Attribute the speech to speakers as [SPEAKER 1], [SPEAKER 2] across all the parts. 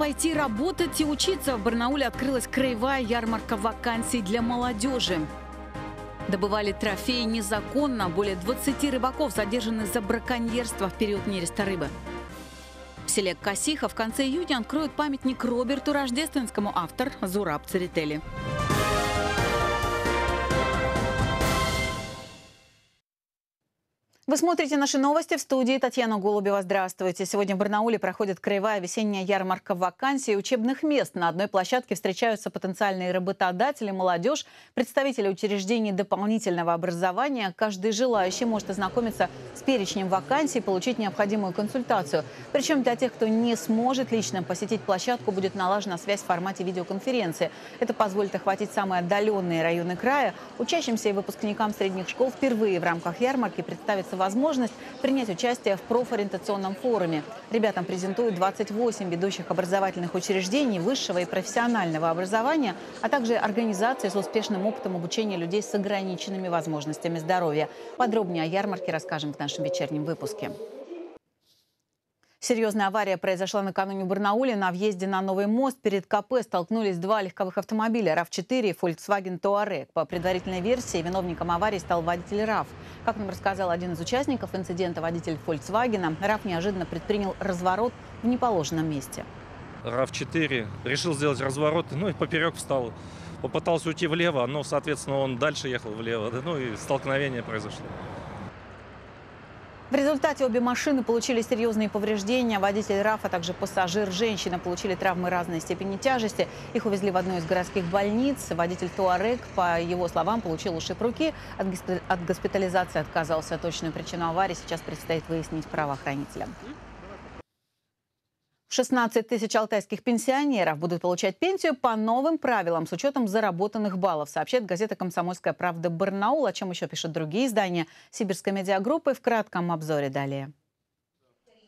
[SPEAKER 1] пойти работать и учиться. В Барнауле открылась краевая ярмарка вакансий для молодежи. Добывали трофеи незаконно. Более 20 рыбаков задержаны за браконьерство в период нереста рыбы. В селе Косиха в конце июня откроют памятник Роберту Рождественскому, автор Зураб Церетели. Вы смотрите наши новости в студии Татьяна Голубева. Здравствуйте. Сегодня в Барнауле проходит краевая весенняя ярмарка вакансий и учебных мест. На одной площадке встречаются потенциальные работодатели, молодежь, представители учреждений дополнительного образования. Каждый желающий может ознакомиться с перечнем вакансий и получить необходимую консультацию. Причем для тех, кто не сможет лично посетить площадку, будет налажена связь в формате видеоконференции. Это позволит охватить самые отдаленные районы края. Учащимся и выпускникам средних школ впервые в рамках ярмарки представится возможность принять участие в профориентационном форуме. Ребятам презентуют 28 ведущих образовательных учреждений высшего и профессионального образования, а также организации с успешным опытом обучения людей с ограниченными возможностями здоровья. Подробнее о ярмарке расскажем в нашем вечернем выпуске. Серьезная авария произошла накануне в Барнауле. На въезде на Новый мост перед КП столкнулись два легковых автомобиля RAV4 и Volkswagen Touareg. По предварительной версии, виновником аварии стал водитель RAV. Как нам рассказал один из участников инцидента, водитель Volkswagen, RAV неожиданно предпринял разворот в неположенном месте.
[SPEAKER 2] RAV4 решил сделать разворот, ну и поперек встал. Попытался уйти влево, но, соответственно, он дальше ехал влево. Ну и столкновение произошло.
[SPEAKER 1] В результате обе машины получили серьезные повреждения. Водитель РАФ, а также пассажир женщина получили травмы разной степени тяжести. Их увезли в одну из городских больниц. Водитель Туарек, по его словам, получил ушиб руки. От госпитализации отказался. Точную причину аварии сейчас предстоит выяснить правоохранителям. 16 тысяч алтайских пенсионеров будут получать пенсию по новым правилам с учетом заработанных баллов, сообщает газета «Комсомольская правда» Барнаул, о чем еще пишут другие издания Сибирской медиагруппы в кратком обзоре далее.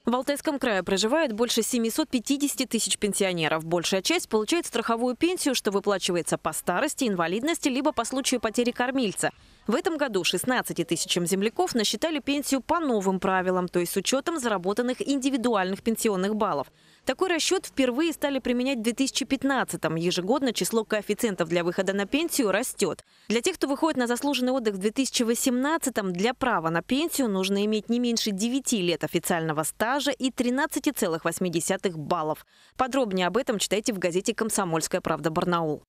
[SPEAKER 3] В Алтайском крае проживает больше 750 тысяч пенсионеров. Большая часть получает страховую пенсию, что выплачивается по старости, инвалидности, либо по случаю потери кормильца. В этом году 16 тысячам земляков насчитали пенсию по новым правилам, то есть с учетом заработанных индивидуальных пенсионных баллов. Такой расчет впервые стали применять в 2015-м. Ежегодно число коэффициентов для выхода на пенсию растет. Для тех, кто выходит на заслуженный отдых в 2018-м, для права на пенсию нужно иметь не меньше 9 лет официального стажа и 13,8 баллов. Подробнее об этом читайте в газете «Комсомольская правда Барнаул».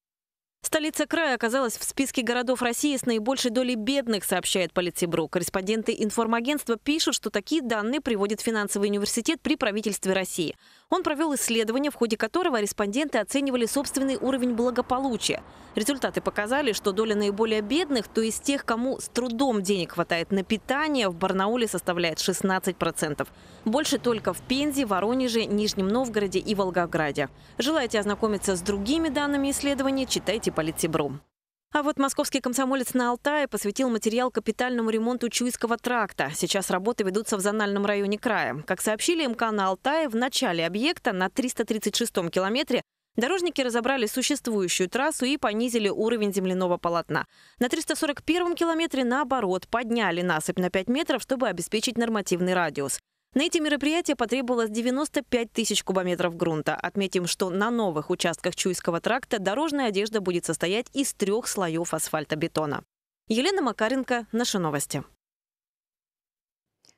[SPEAKER 3] Столица края оказалась в списке городов России с наибольшей долей бедных, сообщает Политсибру. Корреспонденты информагентства пишут, что такие данные приводит финансовый университет при правительстве России. Он провел исследование, в ходе которого респонденты оценивали собственный уровень благополучия. Результаты показали, что доля наиболее бедных, то есть тех, кому с трудом денег хватает на питание, в Барнауле составляет 16%. Больше только в Пензе, Воронеже, Нижнем Новгороде и Волгограде. Желаете ознакомиться с другими данными исследования, читайте Политсибру. А вот московский комсомолец на Алтае посвятил материал капитальному ремонту Чуйского тракта. Сейчас работы ведутся в зональном районе края. Как сообщили МК на Алтае, в начале объекта на 336-м километре Дорожники разобрали существующую трассу и понизили уровень земляного полотна. На 341-м километре, наоборот, подняли насыпь на 5 метров, чтобы обеспечить нормативный радиус. На эти мероприятия потребовалось 95 тысяч кубометров грунта. Отметим, что на новых участках Чуйского тракта дорожная одежда будет состоять из трех слоев асфальтобетона. Елена Макаренко, наши новости.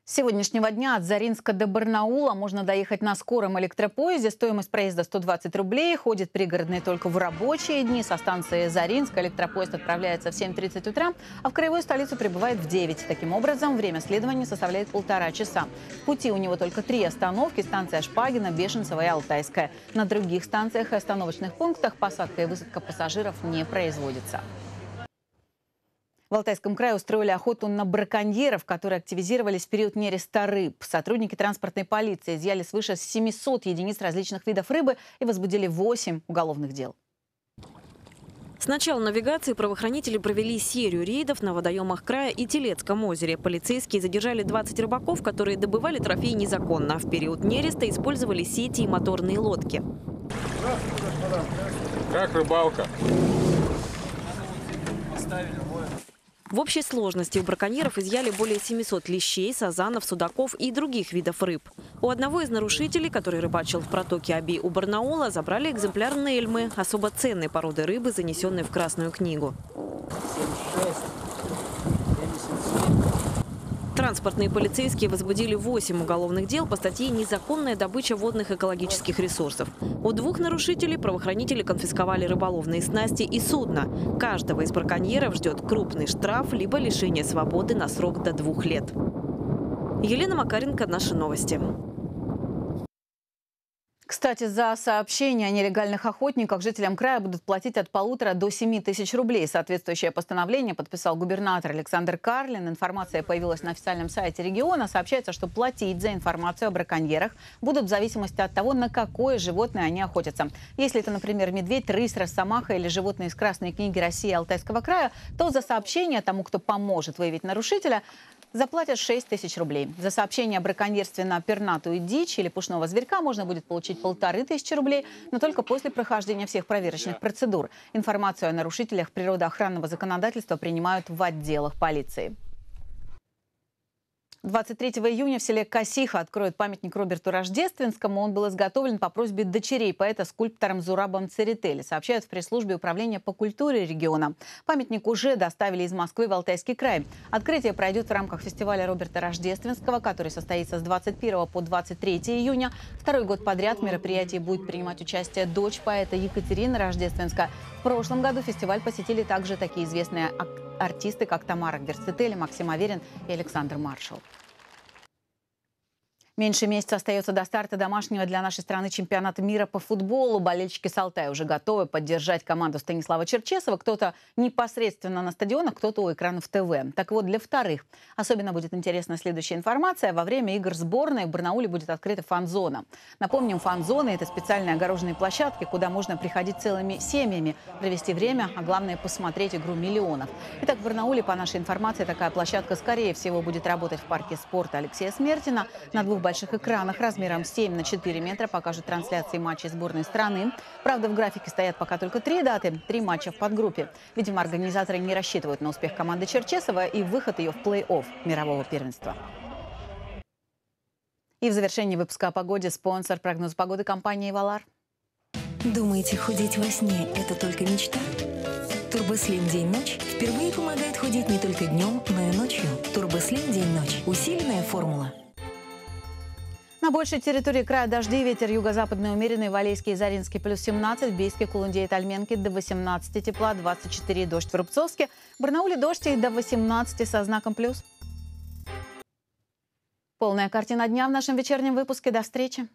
[SPEAKER 1] С сегодняшнего дня от Заринска до Барнаула можно доехать на скором электропоезде. Стоимость проезда 120 рублей. Ходит пригородный только в рабочие дни. Со станции Заринска электропоезд отправляется в 7.30 утра, а в краевую столицу прибывает в 9. Таким образом, время следования составляет полтора часа. В пути у него только три остановки. Станция Шпагина, Бешенцева и Алтайская. На других станциях и остановочных пунктах посадка и высадка пассажиров не производится. В Алтайском крае устроили охоту на браконьеров, которые активизировались в период нереста рыб. Сотрудники транспортной полиции изъяли свыше 700 единиц различных видов рыбы и возбудили 8 уголовных дел.
[SPEAKER 3] С начала навигации правоохранители провели серию рейдов на водоемах края и Телецком озере. Полицейские задержали 20 рыбаков, которые добывали трофеи незаконно. В период нереста использовали сети и моторные лодки.
[SPEAKER 4] Как рыбалка?
[SPEAKER 3] В общей сложности у браконьеров изъяли более 700 лещей, сазанов, судаков и других видов рыб. У одного из нарушителей, который рыбачил в протоке Аби у Барнаула, забрали экземпляр нельмы, особо ценной породы рыбы, занесенной в Красную книгу. 76. Транспортные полицейские возбудили 8 уголовных дел по статье «Незаконная добыча водных экологических ресурсов». У двух нарушителей правоохранители конфисковали рыболовные снасти и судно. Каждого из браконьеров ждет крупный штраф либо лишение свободы на срок до двух лет. Елена Макаренко, наши новости.
[SPEAKER 1] Кстати, за сообщение о нелегальных охотниках жителям края будут платить от полутора до семи тысяч рублей. Соответствующее постановление подписал губернатор Александр Карлин. Информация появилась на официальном сайте региона. Сообщается, что платить за информацию о браконьерах будут в зависимости от того, на какое животное они охотятся. Если это, например, медведь, рысь, росомаха или животные из Красной книги России Алтайского края, то за сообщение тому, кто поможет выявить нарушителя, заплатят 6 тысяч рублей. За сообщение о браконьерстве на пернатую дичь или пушного зверька можно будет получить полторы тысячи рублей, но только после прохождения всех проверочных процедур. Информацию о нарушителях природоохранного законодательства принимают в отделах полиции. 23 июня в селе Косиха откроют памятник Роберту Рождественскому. Он был изготовлен по просьбе дочерей поэта скульптором Зурабом Церетели, сообщают в пресс-службе Управления по культуре региона. Памятник уже доставили из Москвы в Алтайский край. Открытие пройдет в рамках фестиваля Роберта Рождественского, который состоится с 21 по 23 июня. Второй год подряд в мероприятии будет принимать участие дочь поэта Екатерина Рождественская. В прошлом году фестиваль посетили также такие известные артисты, как Тамара Герцетели, Максим Аверин и Александр Маршал. Меньше месяца остается до старта домашнего для нашей страны чемпионата мира по футболу. Болельщики Салтая уже готовы поддержать команду Станислава Черчесова. Кто-то непосредственно на стадионах, кто-то у экранов ТВ. Так вот, для вторых особенно будет интересна следующая информация. Во время игр сборной в Барнауле будет открыта фан-зона. Напомним, фан-зоны – это специальные огороженные площадки, куда можно приходить целыми семьями, провести время, а главное – посмотреть игру миллионов. Итак, в Барнауле, по нашей информации, такая площадка, скорее всего, будет работать в парке спорта Алексея Смертина. На двух больших экранах размером 7 на 4 метра покажут трансляции матчей сборной страны. Правда, в графике стоят пока только три даты, три матча в подгруппе. Видимо, организаторы не рассчитывают на успех команды Черчесова и выход ее в плей-офф мирового первенства. И в завершении выпуска о погоде спонсор прогноз погоды компании «Валар».
[SPEAKER 4] Думаете, худеть во сне – это только мечта? Турбослим день-ночь впервые помогает худеть не только днем, но и ночью. Турбослим день-ночь – усиленная формула.
[SPEAKER 1] На большей территории края дожди, ветер юго-западный умеренный, Валейский и Заринский плюс 17, в Бийске, Кулунде и Тальменке до 18 тепла, 24 дождь в Рубцовске, в Барнауле дождь и до 18 со знаком плюс. Полная картина дня в нашем вечернем выпуске. До встречи.